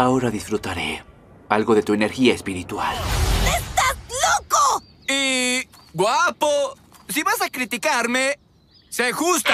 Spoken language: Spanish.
Ahora disfrutaré algo de tu energía espiritual. ¡Estás loco! Y... guapo. Si vas a criticarme, sé justa.